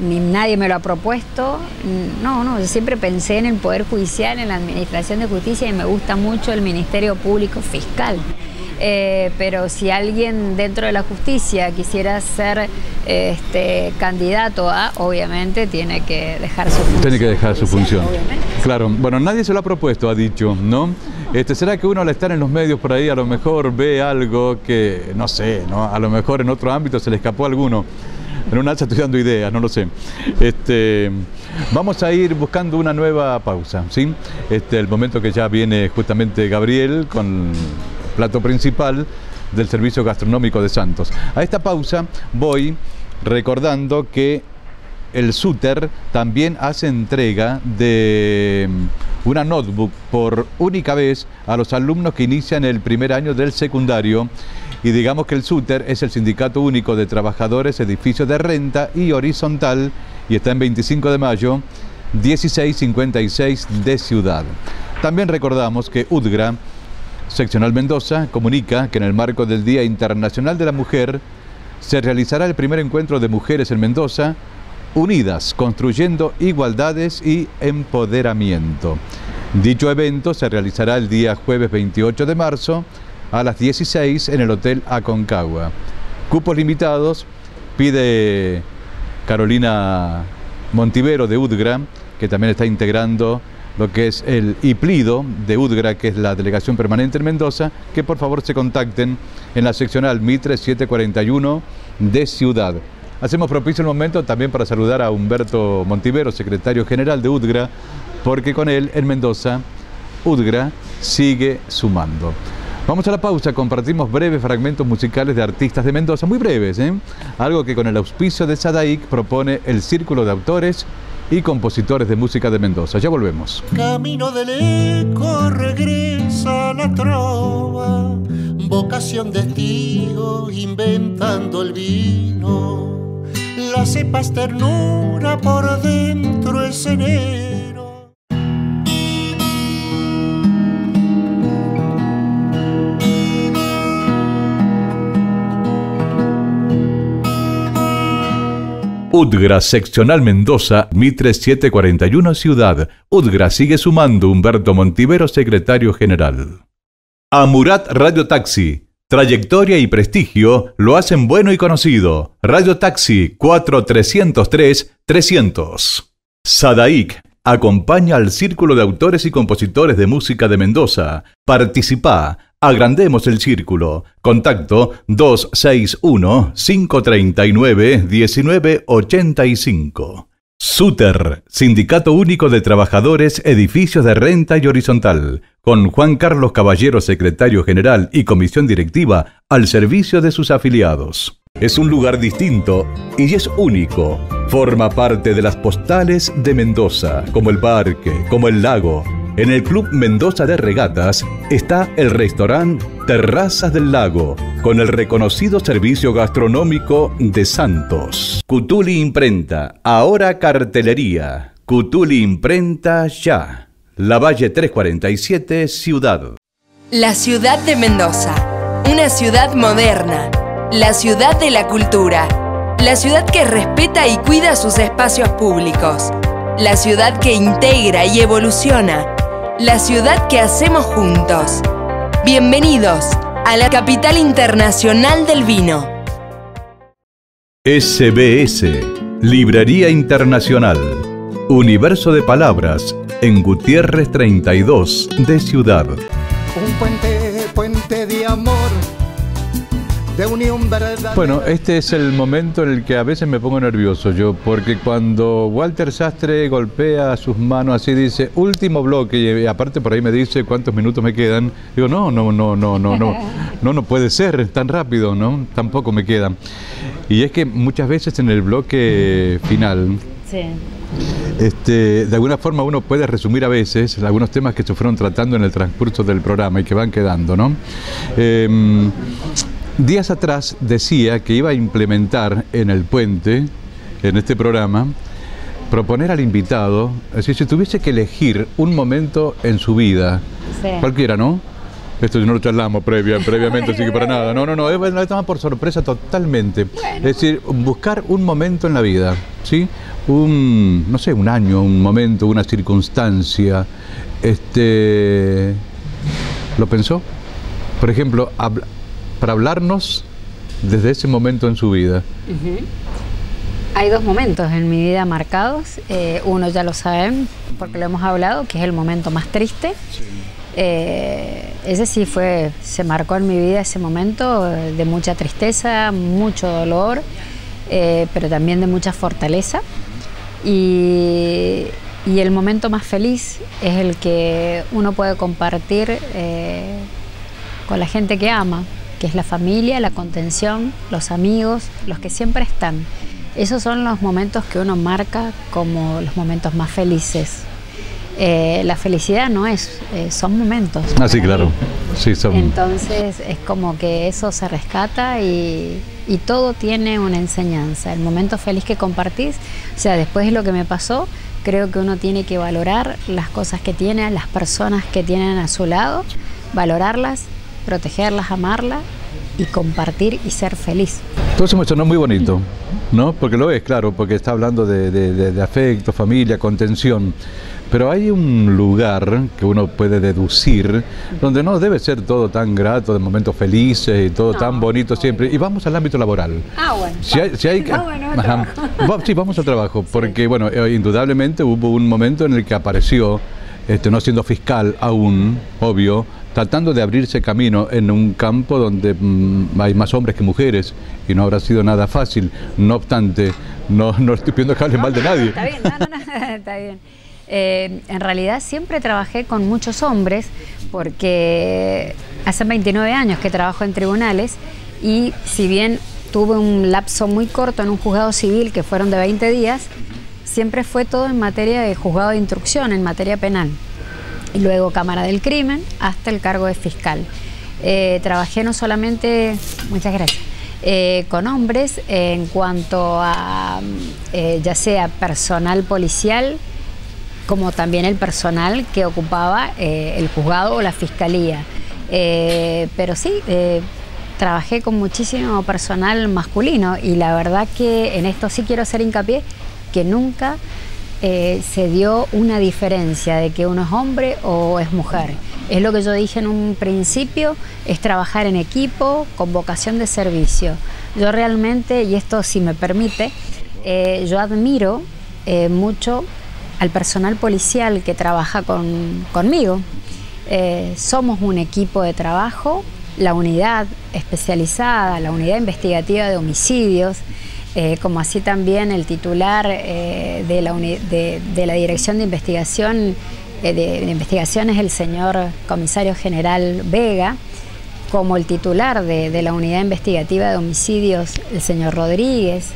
ni nadie me lo ha propuesto. No, no, yo siempre pensé en el Poder Judicial, en la Administración de Justicia y me gusta mucho el Ministerio Público Fiscal. Eh, pero si alguien dentro de la justicia quisiera ser este, candidato a, obviamente tiene que dejar su función. Tiene que dejar su función. Obviamente. Claro, bueno, nadie se lo ha propuesto, ha dicho, ¿no? Este, ¿Será que uno al estar en los medios por ahí a lo mejor ve algo que, no sé, ¿no? A lo mejor en otro ámbito se le escapó alguno. En un alza estoy dando ideas, no lo sé. Este, vamos a ir buscando una nueva pausa, ¿sí? Este, el momento que ya viene justamente Gabriel con plato principal del Servicio Gastronómico de Santos. A esta pausa voy recordando que el SUTER también hace entrega de una notebook por única vez a los alumnos que inician el primer año del secundario. Y digamos que el SUTER es el Sindicato Único de Trabajadores Edificios de Renta y Horizontal y está en 25 de mayo 1656 de Ciudad. También recordamos que UDGRA Seccional Mendoza comunica que en el marco del Día Internacional de la Mujer se realizará el primer encuentro de mujeres en Mendoza, unidas, construyendo igualdades y empoderamiento. Dicho evento se realizará el día jueves 28 de marzo a las 16 en el Hotel Aconcagua. Cupos limitados, pide Carolina Montivero de UDGRA, que también está integrando lo que es el IPLIDO de UDGRA, que es la delegación permanente en Mendoza, que por favor se contacten en la seccional Mitre 741 de Ciudad. Hacemos propicio el momento también para saludar a Humberto Montivero, secretario general de UDGRA, porque con él en Mendoza, UDGRA sigue sumando. Vamos a la pausa, compartimos breves fragmentos musicales de artistas de Mendoza, muy breves, ¿eh? algo que con el auspicio de Sadaic propone el Círculo de Autores y Compositores de Música de Mendoza. Ya volvemos. Camino del eco regresa la trova, vocación de testigo inventando el vino. La cepas ternura por dentro es enero. UDGRA Seccional Mendoza, Mitre 741 Ciudad. UDGRA sigue sumando Humberto Montivero, secretario general. Amurat Radio Taxi. Trayectoria y prestigio lo hacen bueno y conocido. Radio Taxi 4303 300. Sadaic acompaña al Círculo de Autores y Compositores de Música de Mendoza. Participa. Agrandemos el círculo. Contacto 261-539-1985. SUTER, Sindicato Único de Trabajadores, Edificios de Renta y Horizontal, con Juan Carlos Caballero, secretario general y comisión directiva, al servicio de sus afiliados. Es un lugar distinto y es único. Forma parte de las postales de Mendoza, como el parque, como el lago. En el Club Mendoza de Regatas está el restaurante Terrazas del Lago, con el reconocido servicio gastronómico de Santos. Cutuli Imprenta, ahora cartelería. Cutuli Imprenta ya. La Valle 347, Ciudad. La ciudad de Mendoza, una ciudad moderna, la ciudad de la cultura, la ciudad que respeta y cuida sus espacios públicos, la ciudad que integra y evoluciona, la ciudad que hacemos juntos. Bienvenidos a la capital internacional del vino. SBS, Librería Internacional, Universo de Palabras, en Gutiérrez 32 de Ciudad. Un puente, de unión verdadera. Bueno, este es el momento en el que a veces me pongo nervioso yo, porque cuando Walter Sastre golpea sus manos así dice, último bloque, y aparte por ahí me dice cuántos minutos me quedan, digo, no, no, no, no, no, no, no, no puede ser tan rápido, ¿no? Tampoco me quedan. Y es que muchas veces en el bloque final, Sí. este, de alguna forma uno puede resumir a veces algunos temas que se fueron tratando en el transcurso del programa y que van quedando, ¿no? Em, días atrás decía que iba a implementar en el puente, en este programa, proponer al invitado, es decir, si tuviese que elegir un momento en su vida, Sí. cualquiera, ¿no? Esto no lo charlamos previa, previamente, así que para nada. No, no, no, es es tomar por sorpresa totalmente. Es decir, buscar un momento en la vida, ¿sí? Un, no sé, un año, un momento, una circunstancia. Este, ¿Lo pensó? Por ejemplo, habl- para hablarnos desde ese momento en su vida. Hay dos momentos en mi vida marcados. Eh, uno ya lo saben porque lo hemos hablado, que es el momento más triste. Eh, ese sí fue, se marcó en mi vida ese momento de mucha tristeza, mucho dolor, eh, pero también de mucha fortaleza. Y, y el momento más feliz es el que uno puede compartir eh, con la gente que ama, que es la familia, la contención, los amigos, los que siempre están. Esos son los momentos que uno marca como los momentos más felices. Eh, la felicidad no es, eh, son momentos. Ah, sí, claro. mí. Sí, son... Entonces es como que eso se rescata y, y todo tiene una enseñanza. El momento feliz que compartís, o sea, después de lo que me pasó, creo que uno tiene que valorar las cosas que tiene, las personas que tienen a su lado, valorarlas, protegerlas, amarlas y compartir y ser feliz. Todo eso me sonó muy bonito, ¿no? Porque lo es, claro, porque está hablando de, de- de- de afecto, familia, contención. Pero hay un lugar que uno puede deducir donde no debe ser todo tan grato, de momentos felices y todo tan bonito siempre. Y vamos al ámbito laboral. Ah, bueno. Si hay, si hay- Ah, bueno, Ajá. Va- sí, vamos al trabajo, porque bueno, eh, indudablemente hubo un momento en el que apareció, este, no siendo fiscal aún, obvio, tratando de abrirse camino en un campo donde mm, hay más hombres que mujeres y no habrá sido nada fácil. No obstante, no, estoy pidiendo que hable mal de nadie. Está bien, está bien. Eh, en realidad siempre trabajé con muchos hombres porque hace 29 años que trabajo en tribunales y si bien tuve un lapso muy corto en un juzgado civil que fueron de 20 días, siempre fue todo en materia de juzgado de instrucción, en materia penal. Luego Cámara del Crimen hasta el cargo de fiscal. Eh, trabajé no solamente, muchas gracias, eh, con hombres en cuanto a eh, ya sea personal policial, como también el personal que ocupaba el juzgado o la fiscalía. Pero sí, trabajé con muchísimo personal masculino y la verdad que en esto sí quiero hacer hincapié que nunca eh, se dio una diferencia de que uno es hombre o es mujer. Es lo que yo dije en un principio, es trabajar en equipo con vocación de servicio. Yo realmente, y esto si me permite, eh, yo admiro eh, mucho al personal policial que trabaja con- conmigo. Somos un equipo de trabajo, la unidad especializada, la unidad investigativa de homicidios, eh, como así también el titular eh, de, la de- la Dirección de Investigación eh, de, de Investigaciones, el señor comisario general Vega, como el titular de, la unidad investigativa de homicidios, el señor Rodríguez,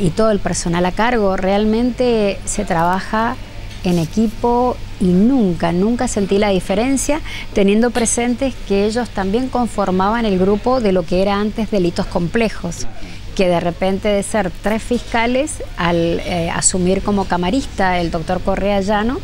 y todo el personal a cargo, realmente se trabaja en equipo y nunca, nunca sentí la diferencia, teniendo presentes que ellos también conformaban el grupo de lo que era antes delitos complejos, que de repente de ser tres fiscales, al eh, asumir como camarista el doctor Correa Llano,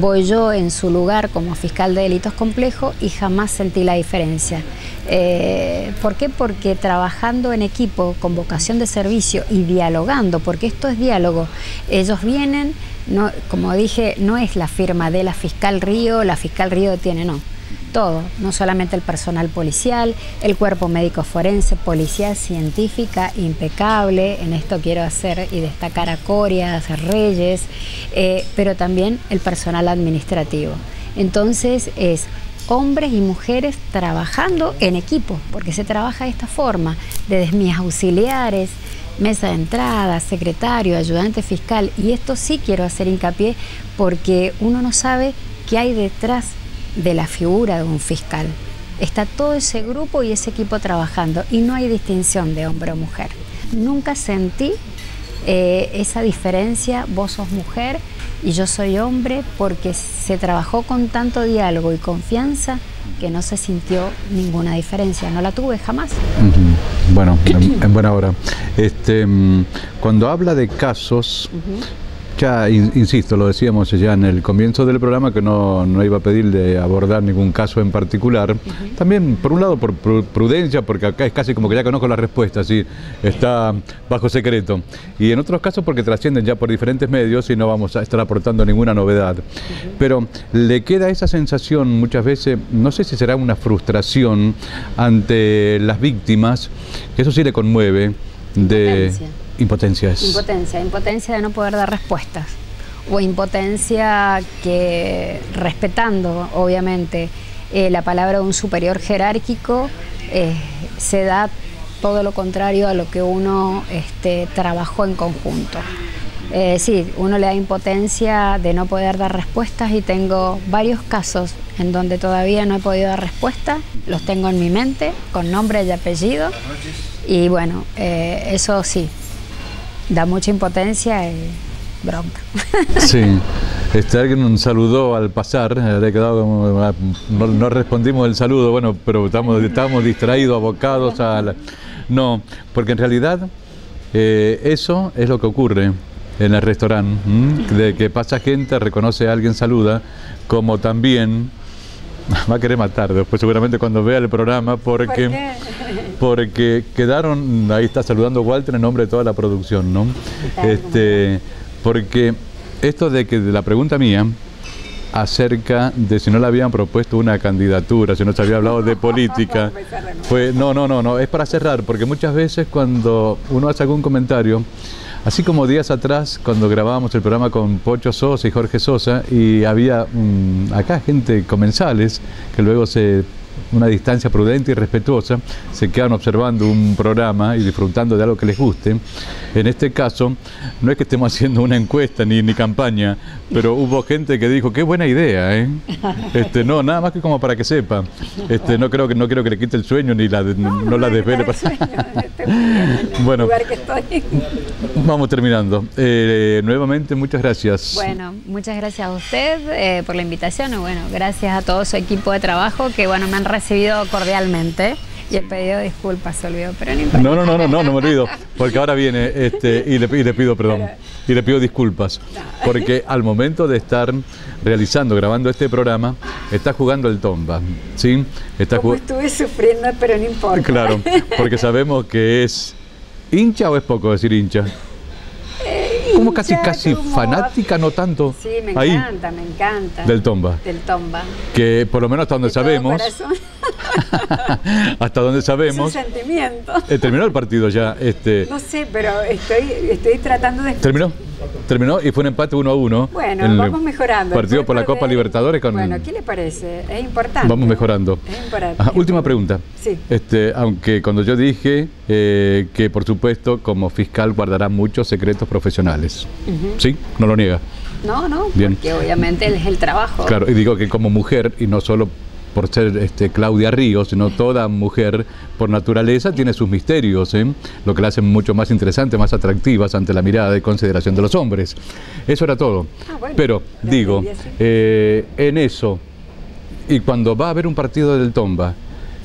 voy yo en su lugar como fiscal de delitos complejos y jamás sentí la diferencia. Eh, ¿Por qué? Porque trabajando en equipo, con vocación de servicio y dialogando, porque esto es diálogo, ellos vienen, no, como dije, no es la firma de la fiscal Río, la fiscal Río tiene, no. Todo, no solamente el personal policial, el cuerpo médico forense, policía científica impecable, en esto quiero hacer y destacar a Corias, a Reyes, eh, pero también el personal administrativo. Entonces es hombres y mujeres trabajando en equipo, porque se trabaja de esta forma, desde mis auxiliares, mesa de entrada, secretario, ayudante fiscal, y esto sí quiero hacer hincapié porque uno no sabe qué hay detrás de la figura de un fiscal. Está todo ese grupo y ese equipo trabajando y no hay distinción de hombre o mujer. Nunca sentí eh, esa diferencia, vos sos mujer y yo soy hombre, porque se trabajó con tanto diálogo y confianza que no se sintió ninguna diferencia, no la tuve jamás. Bueno, en, buena hora. Este, mm, cuando habla de casos, ya, insisto, lo decíamos ya en el comienzo del programa que no, iba a pedir de abordar ningún caso en particular. También, por un lado, por prudencia, porque acá es casi como que ya conozco la respuesta, sí, está bajo secreto. Y en otros casos porque trascienden ya por diferentes medios y no vamos a estar aportando ninguna novedad. Pero le queda esa sensación muchas veces, no sé si será una frustración ante las víctimas, que eso sí le conmueve, de... Impotencia es. Impotencia, impotencia de no poder dar respuestas. O impotencia que, respetando obviamente eh, la palabra de un superior jerárquico, eh, se da todo lo contrario a lo que uno este, trabajó en conjunto. Eh, sí, uno le da impotencia de no poder dar respuestas y tengo varios casos en donde todavía no he podido dar respuesta, los tengo en mi mente con nombre y apellido y bueno, eso sí, da mucha impotencia y bronca. Sí, este, alguien nos saludó al pasar, quedado no, respondimos el saludo, bueno, pero estamos, distraídos, abocados a No, porque en realidad eh, eso es lo que ocurre en el restaurante, de que pasa gente, reconoce a alguien, saluda, como también va a querer matar después seguramente cuando vea el programa porque porque quedaron ahí está saludando Walter en nombre de toda la producción no este porque esto de que de la pregunta mía acerca de si no le habían propuesto una candidatura, si no se había hablado de política. Fue, no, no, no, no, es para cerrar, porque muchas veces cuando uno hace algún comentario, Así como días atrás, cuando grabábamos el programa con Pocho Sosa y Jorge Sosa, y había mm, acá gente comensales que luego se una distancia prudente y respetuosa, se quedan observando un programa y disfrutando de algo que les guste. En este caso, no es que estemos haciendo una encuesta ni, ni campaña, pero hubo gente que dijo, qué buena idea, ¿eh? Este, no, nada más que como para que sepa. Este, no creo que no quiero que le quite el sueño ni la no, la desvele. bueno, vamos terminando. Eh, nuevamente, muchas gracias. Bueno, muchas gracias a usted eh, por la invitación y bueno, gracias a todo su equipo de trabajo que bueno me han recibido cordialmente. Y he pedido disculpas, se olvidó, pero no No, no, no, no, no, no me olvido, porque ahora viene este, y, le, le pido perdón, y le pido disculpas, porque al momento de estar realizando, grabando este programa, está jugando el tomba, ¿sí? Está Como estuve sufriendo, pero no importa. Claro, porque sabemos que es hincha o es poco decir hincha como casi, casi fanática, no tanto. Sí, me encanta, me encanta. Del Tomba. Del Tomba. Que por lo menos hasta donde sabemos. hasta donde sabemos. Es un sentimiento. Eh, terminó el partido ya. Este, no sé, pero estoy, estoy tratando de. ¿Terminó? Terminó y fue un empate 1 a 1. Bueno, vamos mejorando. Partido por la Copa Libertadores con. Bueno, ¿qué le parece? Es importante. Vamos mejorando. Es importante. última pregunta. Sí. Este, aunque cuando yo dije eh, que, por supuesto, como fiscal guardará muchos secretos profesionales. ¿Sí? ¿No lo niega? No, no, Bien. porque obviamente es el trabajo. Claro, y digo que como mujer, y no solo por ser este, Claudia Ríos, sino toda mujer por naturaleza tiene sus misterios, ¿eh? lo que la hace mucho más interesante, más atractivas ante la mirada de consideración de los hombres. Eso era todo. Ah, Pero digo, eh, en eso, y cuando va a haber un partido del Tomba,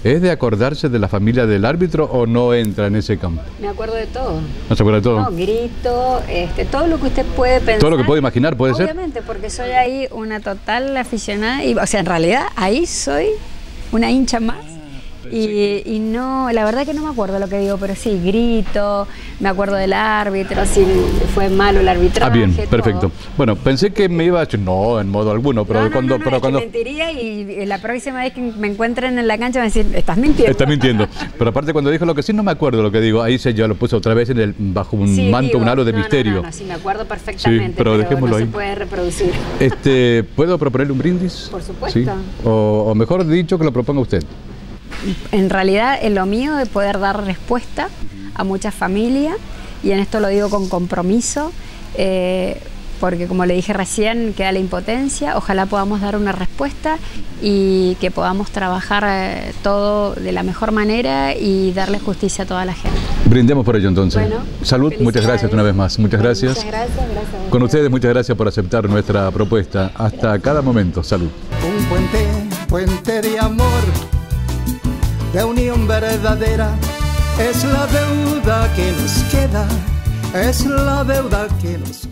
¿Es de acordarse de la familia del árbitro o no entra en ese campo? Me acuerdo de todo. ¿No se acuerda de todo? No, grito, este, todo lo que usted puede pensar. Todo lo que puede imaginar, puede ser. Obviamente, porque soy ahí una total aficionada. Y, o sea, en realidad ahí soy una hincha más. Y, y no, la verdad que no me acuerdo lo que digo, pero sí, grito, me acuerdo del árbitro, si fue malo el arbitraje. Ah, bien, todo. perfecto. Bueno, pensé que me iba a decir, no, en modo alguno, pero No, no, cuando... no, no, pero es que cuando mentiría y la próxima vez que me encuentren en la cancha me van a decir, estás mintiendo. Está mintiendo. Pero aparte cuando dijo lo que sí no me acuerdo lo que digo. Ahí se ya lo puse otra vez en el bajo un Sí, manto, digo, un halo de no, no, misterio. No, no, sí, me acuerdo perfectamente, Sí, pero pero, dejémoslo no ahí. se puede reproducir. Este, ¿puedo proponerle un brindis? Por supuesto. Sí. O, o mejor dicho que lo proponga usted. En realidad, en lo mío de poder dar respuesta a muchas familias, y en esto lo digo con compromiso, eh, porque como le dije recién, queda la impotencia, ojalá podamos dar una respuesta y que podamos trabajar eh, todo de la mejor manera y darle justicia a toda la gente. Brindemos por ello entonces. Bueno, Salud, muchas gracias una vez más. Muchas Bueno, gracias. Muchas gracias, gracias. a Con ustedes. ustedes, muchas gracias por aceptar nuestra propuesta. Hasta cada momento. Salud. Un puente, puente de amor, de unión verdadera, es la deuda que nos queda, es la deuda que nos